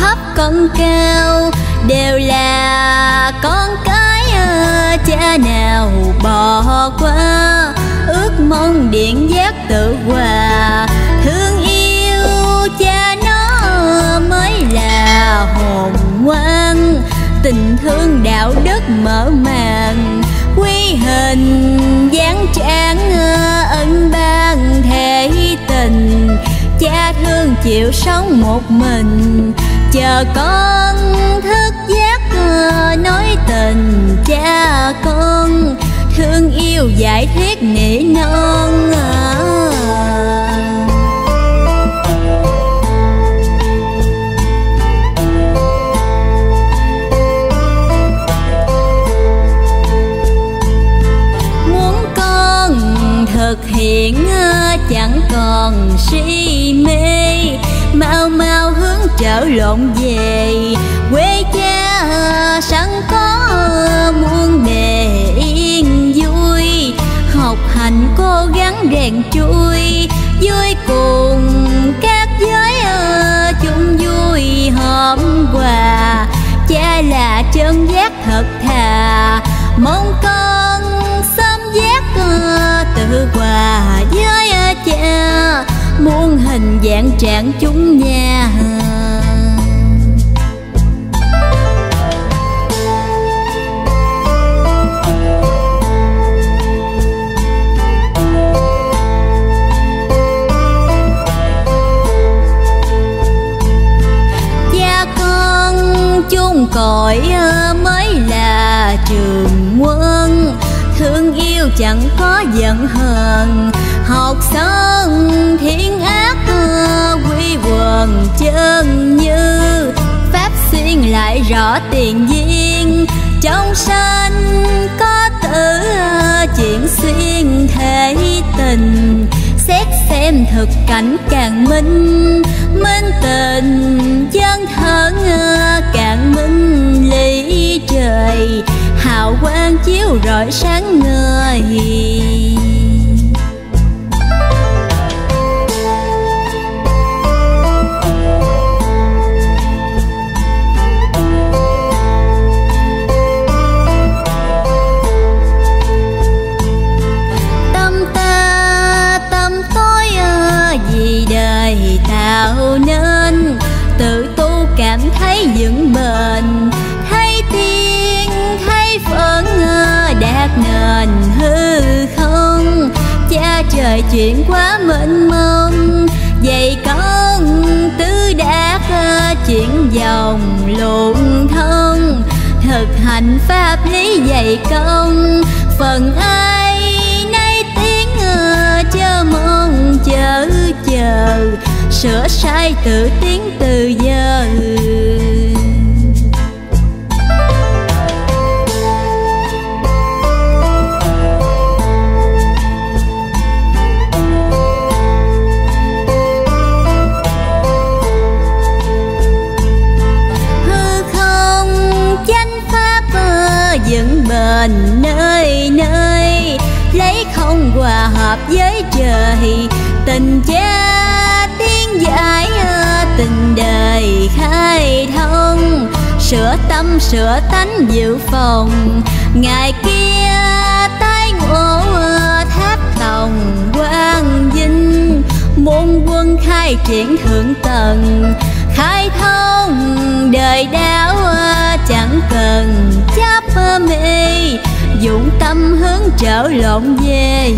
thấp con cao, đều là con cái à, cha nào bỏ qua. Ước mong điện giác tự hòa, thương yêu cha nó mới là hồn ngoan. Tình thương đạo đức mở màn, quy hình dáng tráng à, ân ban thể tình. Cha thương chịu sống một mình chờ con thức giấc ờ, nói tình cha con. Thương yêu giải thuyết nỉ non. Trở về. Quê cha sẵn có muôn bề yên vui, học hành cố gắng rèn chui. Vui cùng các giới chung vui, hôm quà cha là chân giác thật thà. Mong con sớm giác tự hòa với cha, muôn hình dạng trạng chúng nhà. Cõi mới là trường quân. Thương yêu chẳng có giận hờn, học sơn thiên ác quy quần chân như. Pháp xuyên lại rõ tiền duyên, trong sanh có tử chuyện xuyên thể tình. Xét xem thực cảnh càng minh minh tình chân thân càng minh lý trời. Hào quang chiếu rọi sáng người đời chuyện quá mênh mông vậy con tứ đạt chuyển chuyện dòng luận thông. Thực hành pháp lý dạy công phần ai nay tiếng à, chớ mong chờ chờ. Sửa sai tự tiếng từ giờ tâm sửa tánh dự phòng. Ngày kia tay ngộ tháp tòng quang vinh. Môn quân khai triển thượng tầng, khai thông đời đạo chẳng cần chấp mê. Dũng tâm hướng trở lộn về.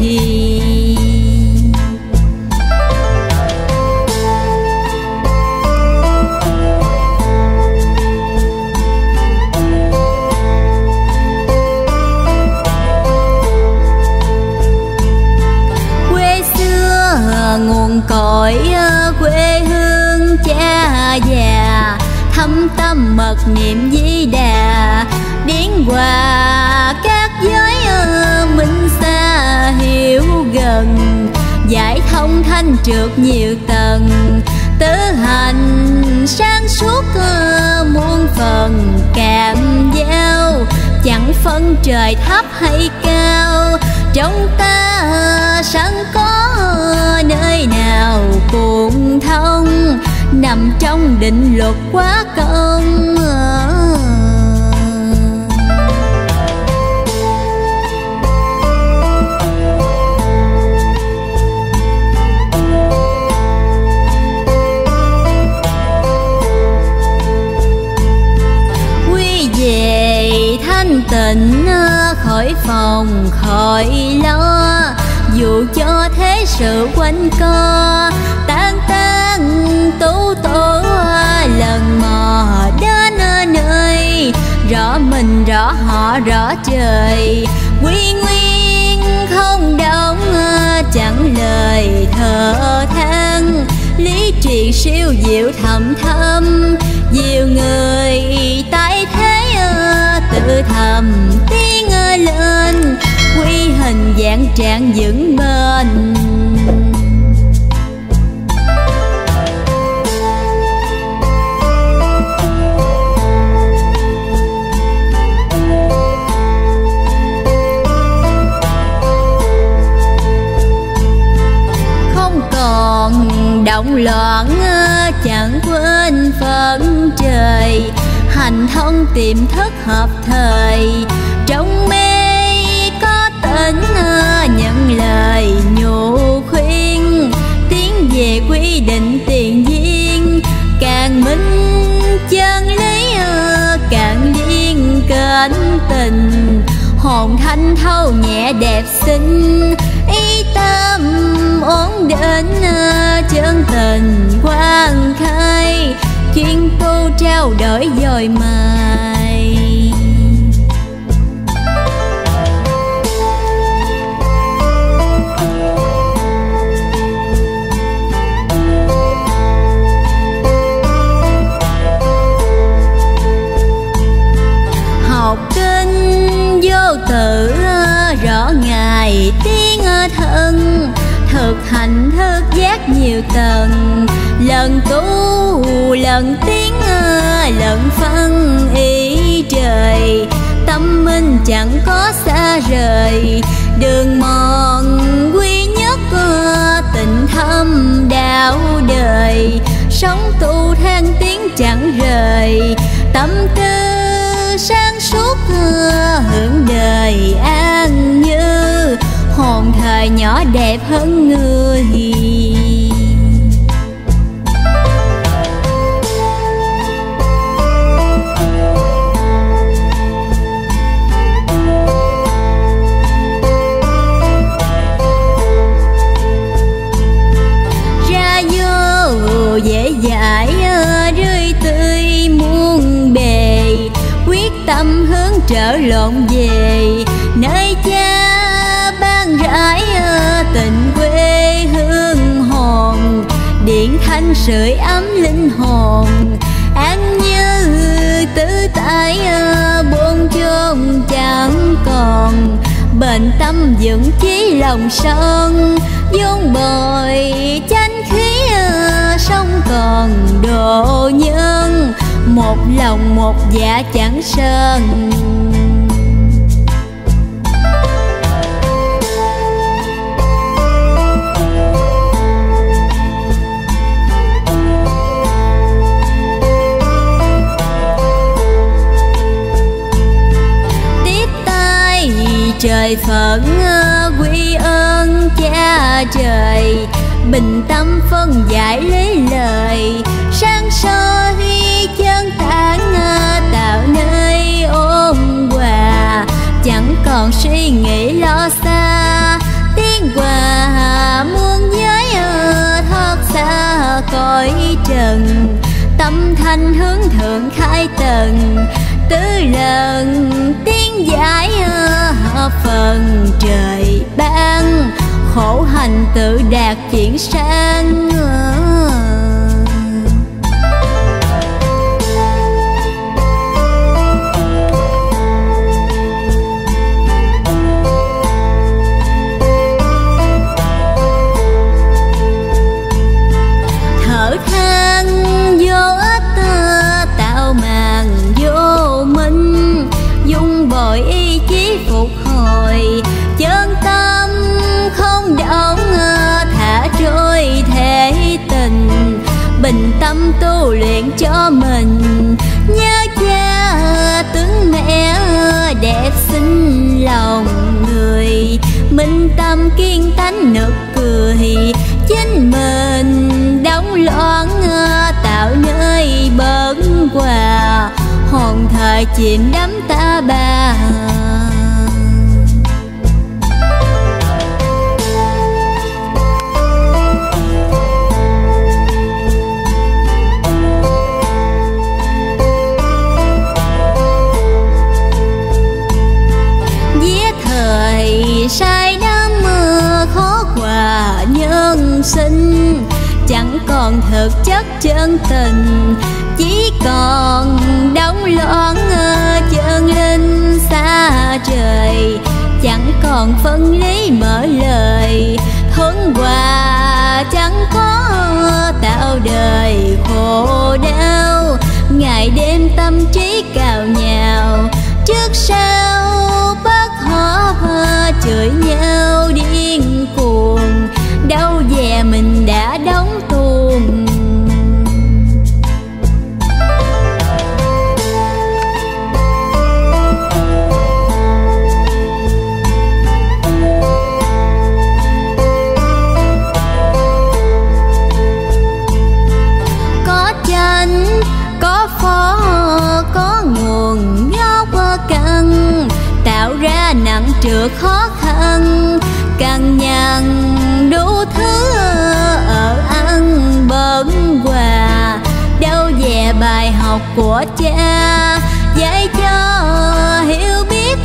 Niệm di đà, biến hòa các giới minh xa hiểu gần, giải thông thanh trượt nhiều tầng, tứ hành sáng suốt muôn phần, cảm giao chẳng phân trời thấp hay cao, trong ta sẵn có nơi nào cùng thông nằm trong định luật quá công quy về thanh tịnh, khỏi phòng, khỏi lo. Dù cho thế sự quanh co tan tú tố lần mò đến nơi. Rõ mình, rõ họ, rõ trời. Quy nguyên không đóng, chẳng lời thở than lý trị siêu diệu thầm thâm, nhiều người tái thế, tự thầm tiếng lên. Quy hình dạng trạng vững bền động loạn ờ, chẳng quên phận trời. Hành thông tìm thức hợp thời, trong mê có tỉnh ờ, nhận lời nhủ khuyên. Tiến về quy định tiền duyên, càng minh chân lý ờ, càng liên kết tình. Hồn thanh thâu nhẹ đẹp xinh ổn đến ờ, chân tình quan khai. Chuyên tu trao đổi dồi mài hạnh thức giác nhiều tầng. Lần tu, lần tiếng lần phân ý trời. Tâm minh chẳng có xa rời. Đường mòn quy nhất, tình thâm đạo đời. Sống tu than tiếng chẳng rời. Tâm loài nhỏ đẹp hơn người. Ra vô dễ dãi, rơi tươi muôn bề, quyết tâm hướng trở lộn về. Sưởi ấm linh hồn. An như tứ tại ờ, buông chôn chẳng còn. Bền tâm vững chí lòng son vun bồi chánh khí ờ, sông còn độ nhân. Một lòng một dạ chẳng sơn lời phận ờ, quy ơn cha trời, bình tâm phân giải lấy lời. Sáng soi chân tán ờ, tạo nơi ôn hòa. Chẳng còn suy nghĩ lo xa, tiếng hòa muôn giới ờ, thoát xa cõi trần. Tâm thanh hướng thượng khai tầng, tứ lần tiếng giải ơi phần trời ban khổ hành tự đạt chuyển sang. cho mình. Nhớ cha tướng mẹ đẹp xinh lòng người. Minh tâm kiên tánh nực cười. Chính mình đóng loạn, tạo nơi bấn quà hồn thời chìm đắm ta bà thực chất chân tình. Chỉ còn đóng loạn chân linh xa trời, chẳng còn phân lý mở lời. Thuấn hòa chẳng có tạo đời khổ đau. Ngày đêm tâm trí cào nhào, trước sau bất hợp chửi nhau. Càng nhằn đủ thứ ở ăn bẩn quà. Đâu về bài học của cha, dạy cho hiểu biết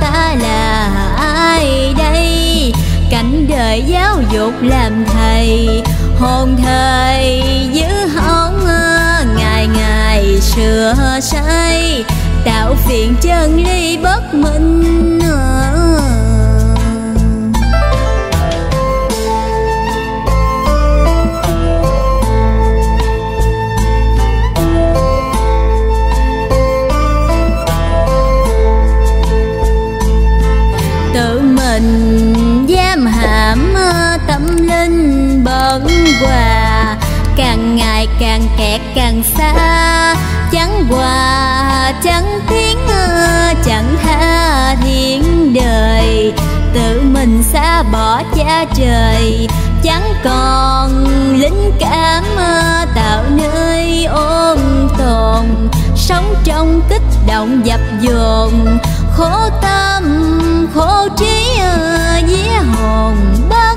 ta là ai đây? Cảnh đời giáo dục làm thầy, hồn thời giữ hóng ngày ngày sửa sai. Tạo phiền chân ly bất minh bẩn càng ngày càng kẹt càng xa, chẳng hòa, chẳng tiếng, chẳng tha thiên đời. Tự mình xa bỏ cha trời, chẳng còn linh cảm, tạo nơi ôm tồn. Sống trong kích động dập dồn, khổ tâm, khổ trí dĩa hồn bác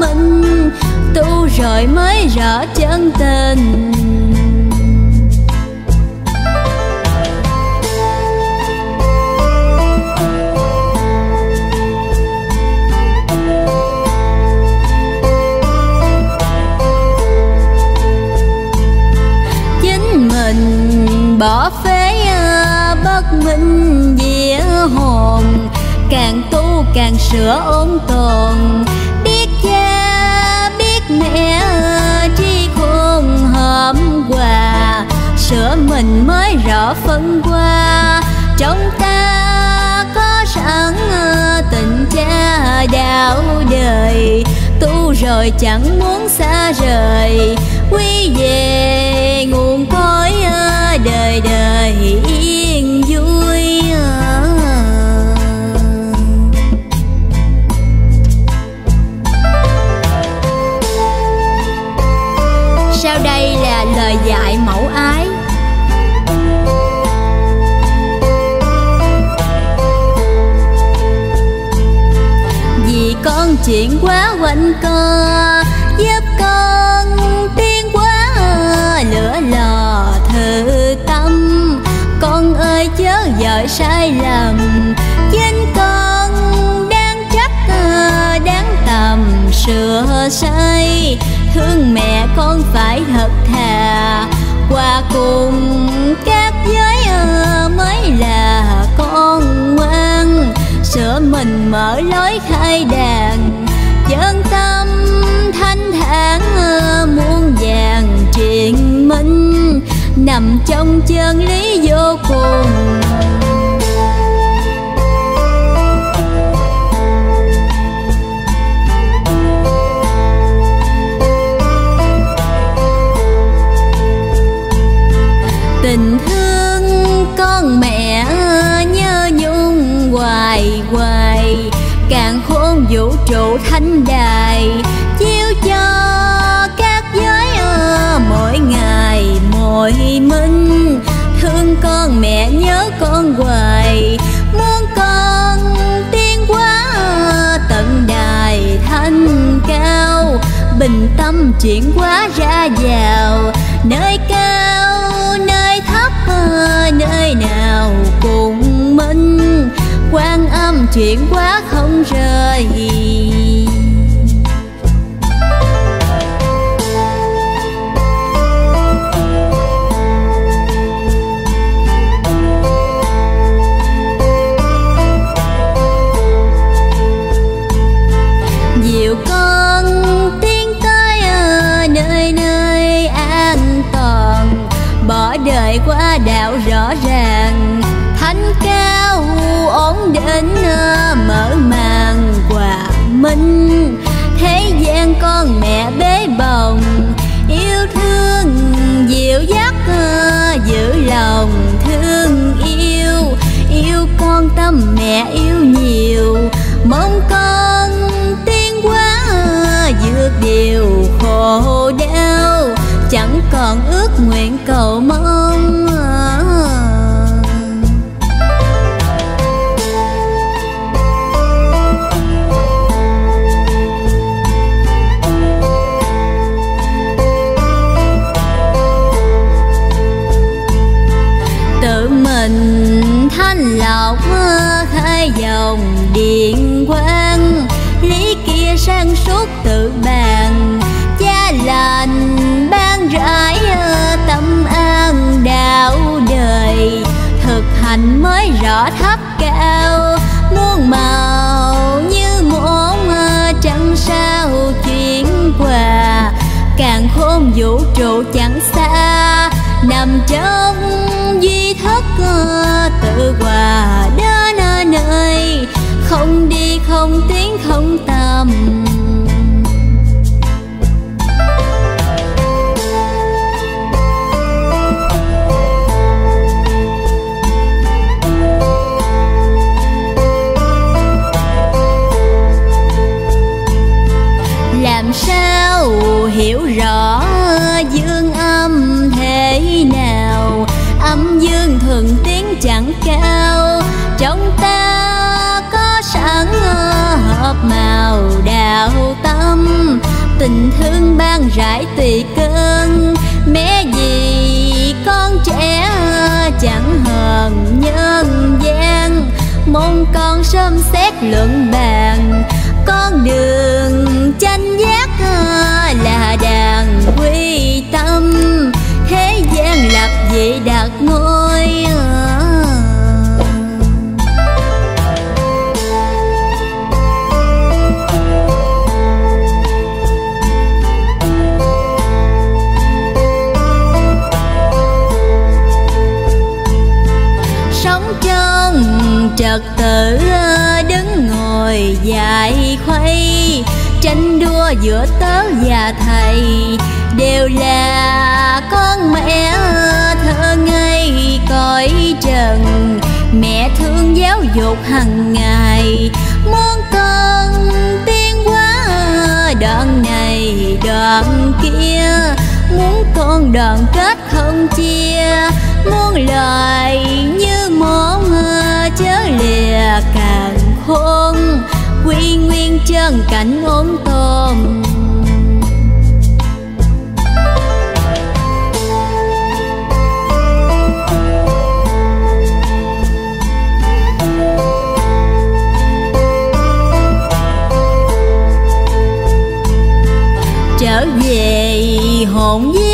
mình tu rồi mới rõ chân tình. Chính mình bỏ phế à, bất minh dĩa hồn, càng tu càng sửa ôn tồn. Sửa mình mới rõ phân qua. Trong ta có sẵn ờ, tình cha đạo đời. Tu rồi chẳng muốn xa rời. Quy về nguồn cõi ờ, đời đời yên vui ờ. sau đây là lời dạy mẫu ái chuyện quá quanh co, giúp con tiên quá lửa lò thử tâm. Con ơi chớ dời sai lầm, chính con đang trách ờ, đáng tầm sửa sai. Thương mẹ con phải thật thà qua cùng các giới ờ, mới là con ngoan. Sửa mình mở lối khai đàn chân tâm thanh thản muôn vàng triền minh nằm trong chân lý vô cùng. Chuyển quá ra vào nơi cao, nơi thấp ờ, nơi nào cũng minh. Quan âm chuyển quá mẹ yêu thực mới rõ thấp cao, muôn màu như muôn trăng sao chuyển qua. Càng khôn vũ trụ chẳng xa, nằm trong tình thương ban rải tùy cơn mẹ gì con trẻ chẳng hờn nhân gian. Mong con sớm xét luận trật tự ờ, đứng ngồi dài khuây, tranh đua giữa tớ và thầy. Đều là con mẹ, thơ ngây cõi trần. Mẹ thương giáo dục hằng ngày, muốn con tiến hóa đoạn này, đoạn kia. Muốn con đoàn kết không chia, muốn lời như một người càng quy nguyên chân cảnh ốm tồn. Trở về hồn với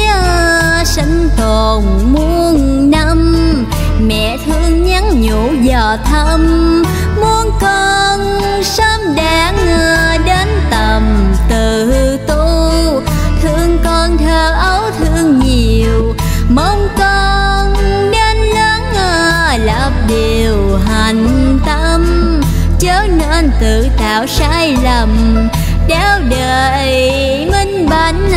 sinh tồn muôn năm, mẹ thương nhắn nhủ giờ thăm con sớm đáng đến tầm từ tu. Thương con thơ ấu thương nhiều, mong con đến lớn lập điều hành tâm. Chớ nên tự tạo sai lầm đéo đời minh bánh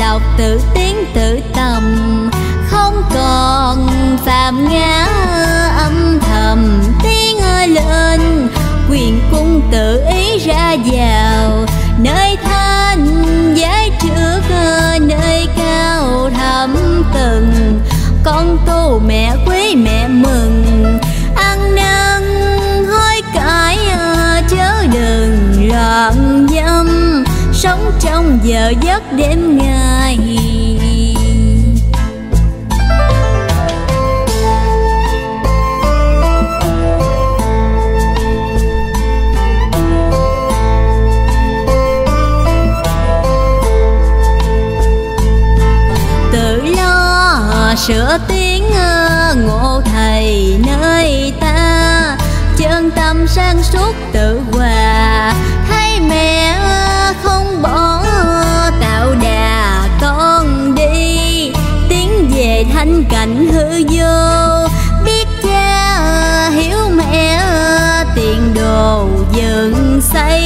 lọc tự tiến tự tầm, không còn phạm ngã âm thầm. Tiếng lên, quyền cung tự ý ra vào. Nơi thanh giới trước, nơi cao thẳm từng con tu mẹ quý mẹ mừng, ăn năn hối cải, chớ đừng loạn dâm. Sống trong giờ giấc đêm ngày sửa tiếng ngộ thầy nơi ta. Chân tâm sang suốt tự hòa. Thấy mẹ không bỏ tạo đà con đi. Tiến về thanh cảnh hư vô. Biết cha hiểu mẹ tiền đồ dựng xây.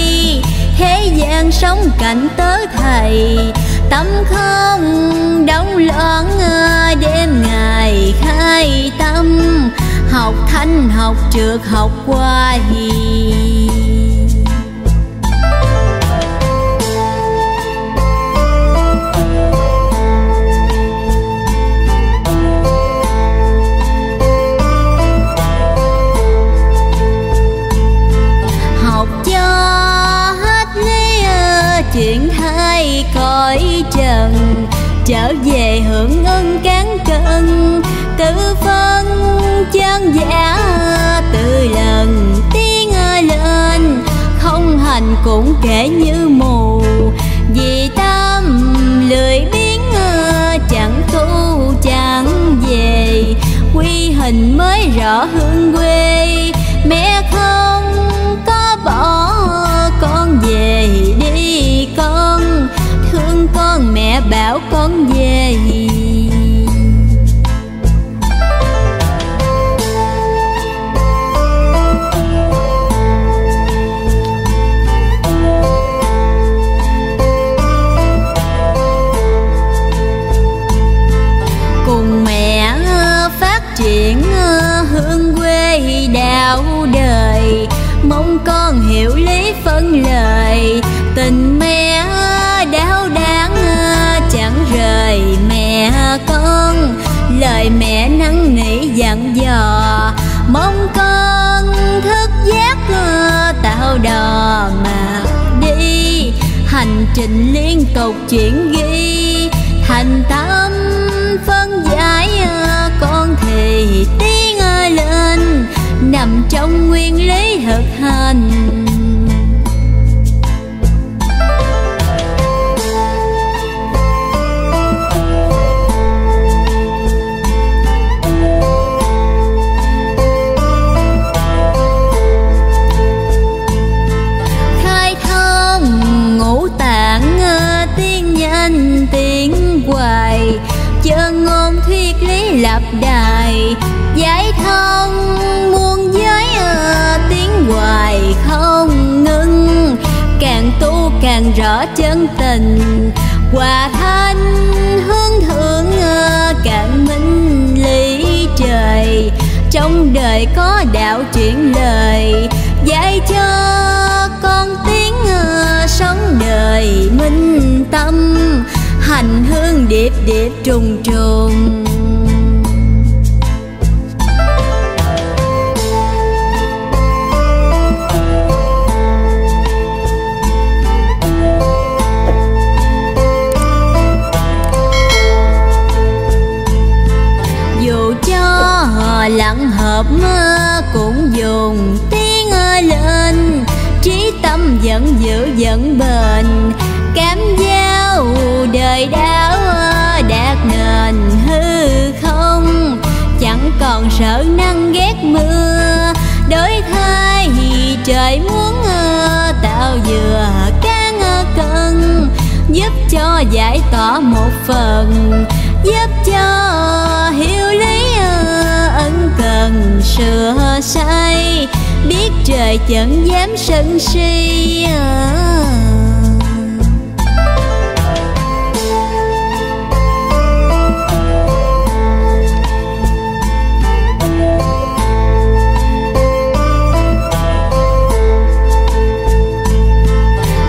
Thế gian sống cảnh tớ thầy. Tâm không đóng loạn học thanh học trượt học qua hiền thể như mù. Vì tâm lười biến, chẳng tu chẳng về, quy hình mới rõ hương quê. Hành trình liên tục chuyển ghi. Thành tâm phân giải à, con thì tiếng lên, nằm trong nguyên lý thực hành. Rõ chân tình. Hòa thanh hướng thượng cạn minh lý trời. Trong đời có đạo chuyển lời, dạy cho con tiếng, sống đời minh tâm. Hành hương điệp điệp trùng trùng. Vẫn bền. Cám dao đời đau đạt nền hư không. Chẳng còn sợ nắng ghét mưa. Đổi thay, trời muốn ờ, tạo dừa can cân. Giúp cho giải tỏa một phần. Giúp cho hiểu lý ờ, ân cần sửa sai trời chẳng dám sân si à.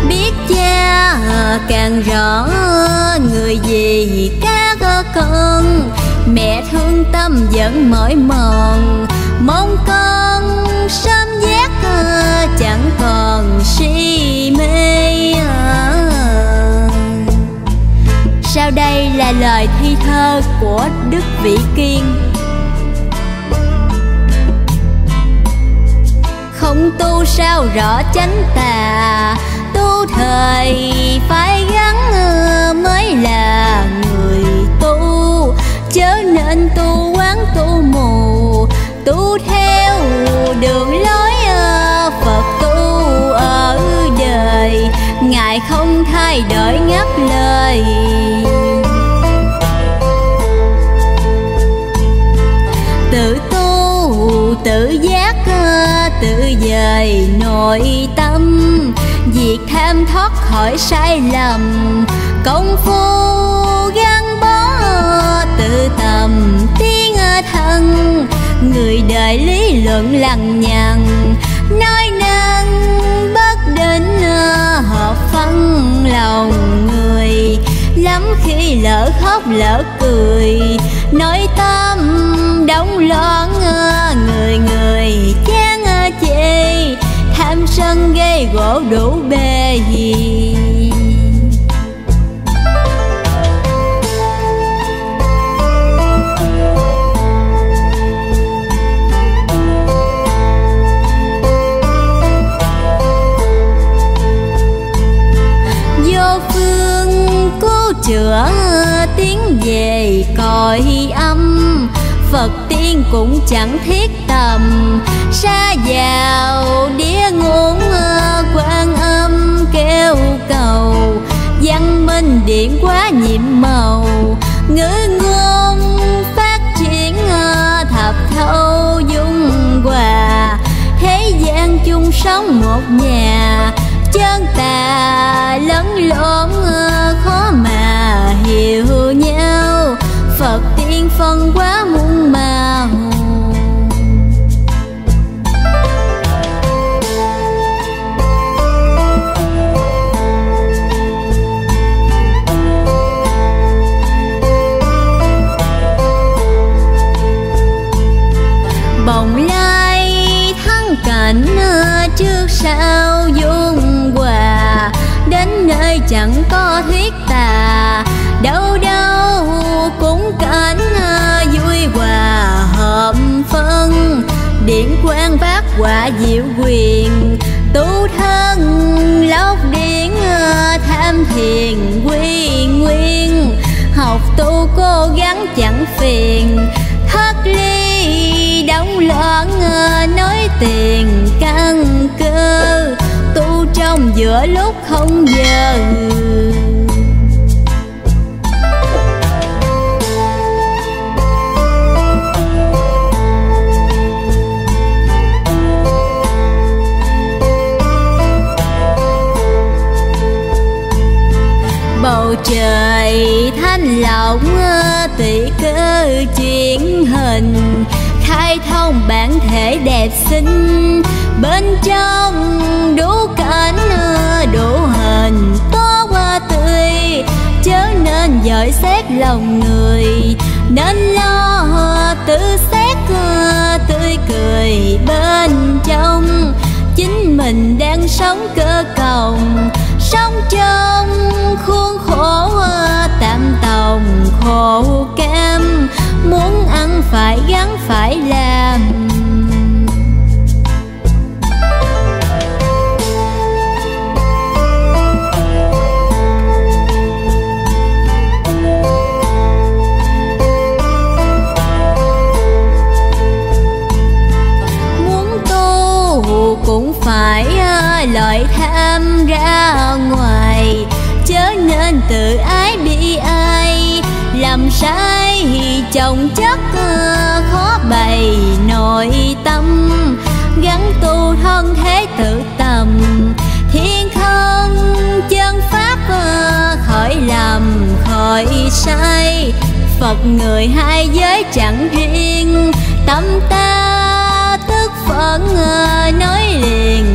biết cha càng rõ người gì các con, mẹ thương tâm vẫn mỏi mòn là lời thi thơ của đức vĩ kiên. Không tu sao rõ chánh tà, tu thời phải gắn mới là người tu. Chớ nên tu quán tu mù, tu theo đường lối phật tu ở đời. Ngài không thay đổi nội tâm. Việc tham thoát khỏi sai lầm, công phu gắn bó tự tầm tiếng thân người đời lý luận lằng nhằng, nói năng bất đến hợp phân lòng người. Lắm khi lỡ khóc lỡ cười, nội tâm đóng loạn, người người chán chê tham sân gây gỗ đủ bề gì. Vô phương cứu chữa tiếng về cõi âm, Phật cũng chẳng thiết tầm. Xa vào đĩa ngôn quan âm kêu cầu. Văn minh điện quá nhiệm màu. Ngữ ngôn phát triển thập thâu dung hòa. Thế gian chung sống một nhà, chân tà lẫn lộn khó mà hiểu nhau. Phật tiên phân quá chẳng xinh. Bên trong đủ cảnh đủ hình tốt tươi, chớ nên dõi xét lòng người. Nên lo tự xét tươi cười bên trong. Chính mình đang sống cơ còng, sống trong khuôn khổ tạm tòng khổ cam muốn ăn phải gắn phải làm đòi tham ra ngoài. Chớ nên tự ái bị ai, làm sai chồng chất ờ, khó bày nội tâm. Gắn tu thân thế tự tầm, thiên không chân pháp ờ, khỏi làm khỏi sai. Phật người hai giới chẳng riêng, tâm ta tức phận ờ, nói liền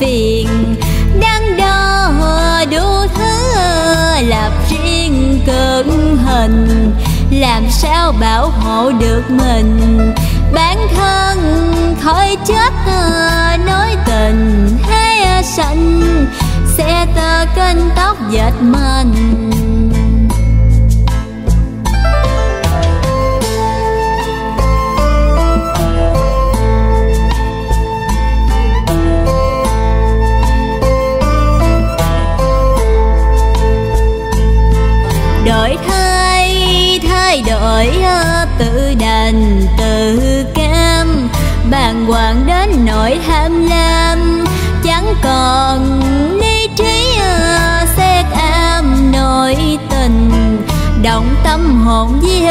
phiền. Đang đo đủ thứ lập riêng cơn hình. Làm sao bảo hộ được mình? Bản thân khỏi chết, nói tình thế sanh. Sẽ tơ kênh tóc dệt mơ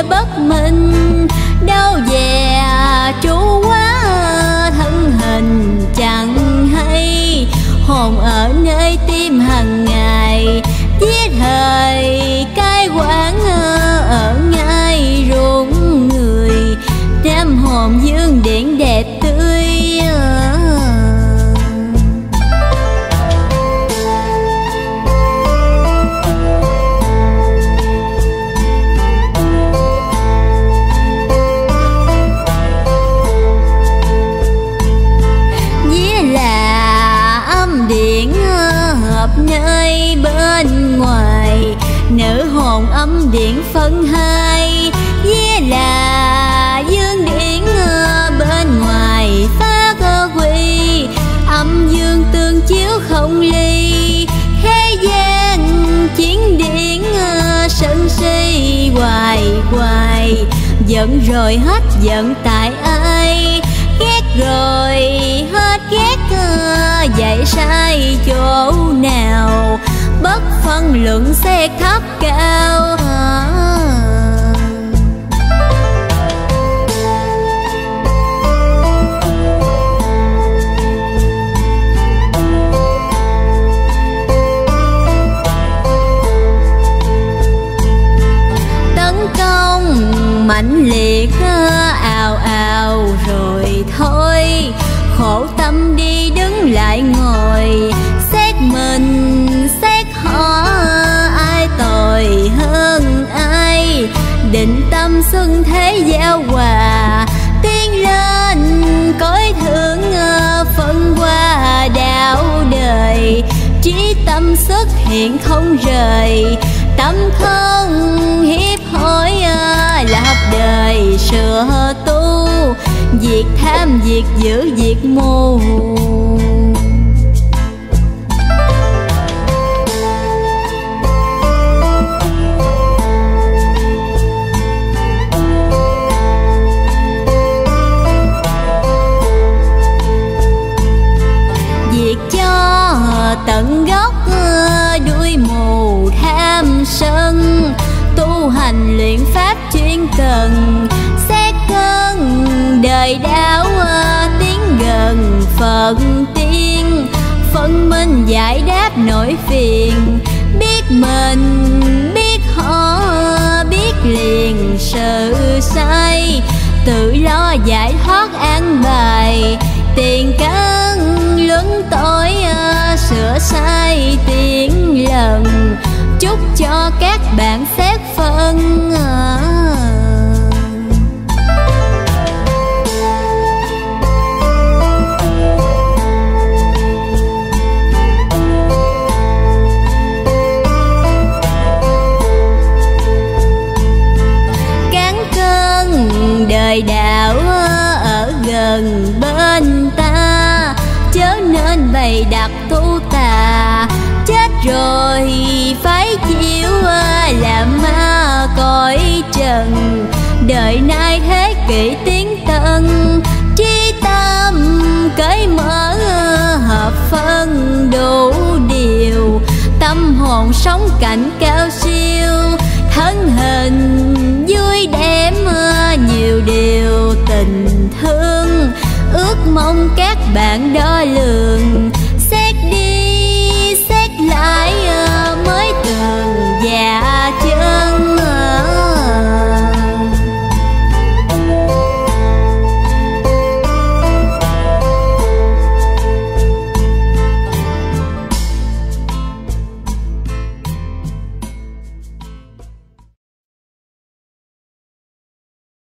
bất minh. Hoài hoài. Giận rồi hết giận tại ai? Ghét rồi hết ghét vậy sai chỗ nào? Bất phân luận xe thấp cao. Xuân thế giao hòa. Tiến lên, cõi thượng ờ, phân qua đạo đời. Trí tâm xuất hiện không rời. Tâm không hiếp hối ờ, lập đời. Sửa tu việc tham việc giữ việc mù. Phật tiên phân minh giải đáp nỗi phiền biết mình, biết họ, biết liền sự sai tự lo giải thoát an bài, tiền cân luân tội à, sửa sai tiếng lần chúc cho các bạn xét phân à. Trần đời nay thế kỷ tiến tân, trí tâm cởi mở, hợp phân đủ điều. Tâm hồn sống cảnh cao siêu, thân hình vui đẹp, nhiều điều tình thương. Ước mong các bạn đo lường